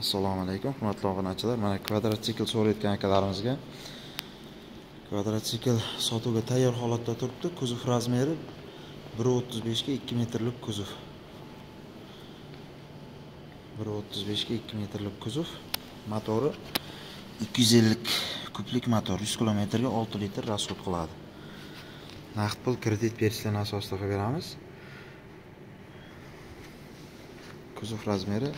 assalomu alaykum hurmatli obunachilar. Mana kvadrotsikl so'rayotgan akalarimizga kvadrotsikl sotuvga tayyor holatda turibdi. Kuzov razmeri bir o'ttiz beshga ikki metrlik kuzov. Bir o'ttiz beshga ikki metrlik kuzov. Motori ikki yuz ellik kublik motor yuz kilometrga olti litr расход qiladi. Naqd pul kredit berishlar asosida qilib beramiz. Kuzov razmeri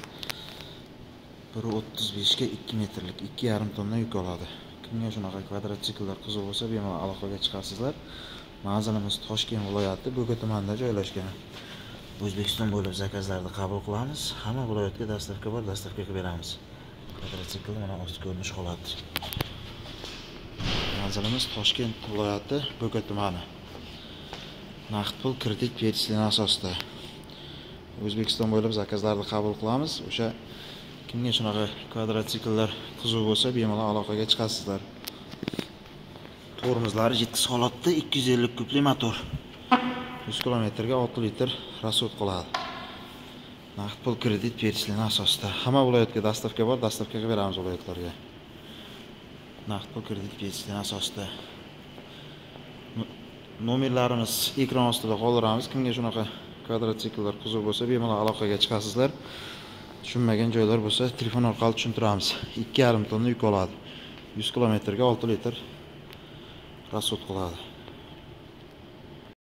bir o'ttiz beshga ikki metrlik ikki yarim tonna yuk oladi. Kimga shunaqa kvadrat sikllar qiziq bo'lsa bemalol aloqaga chiqasizlar manzilimiz toshkent viloyati bo'ka tumanida joylashgan. O'zbekiston bo'ylab zakazlarni qabul qilamiz. Hamma viloyatga dostavka bor dostavka qilib beramiz. Kvadratsikl mana osti ko'rinish holati. Manzilimiz toshkent viloyati bo'ka tumani. Naqd pul kredit berishlar asosida o'zbekiston bo'ylab zakazlarni qabul qilamiz. O'sha kimga shunaqa kvadrotsikllar qiziq bo'lsa bemalol aloqaga chiqasizlar. Tormozlari yetkaz holatda ikki yuz ellik kubli motor. Yuz kilometrga olti litr расход qiladi. Naqd pul kredit berishlarni asosida. Hamma viloyatga dostavka bor dostavka qilib beramiz viloyatlarga. Naqd pul kredit berishlarni asosida. Nomerlarimiz ekran ostida qoldiramiz. Kimga shunaqa kvadrotsikllar qiziq bo'lsa bemalol aloqaga chiqasizlar tushunmagan joylar bo'lsa telefon orqali tushuntiramiz ikki yarim tonna yuk oladi yuz kilometrga olti litr расход qiladi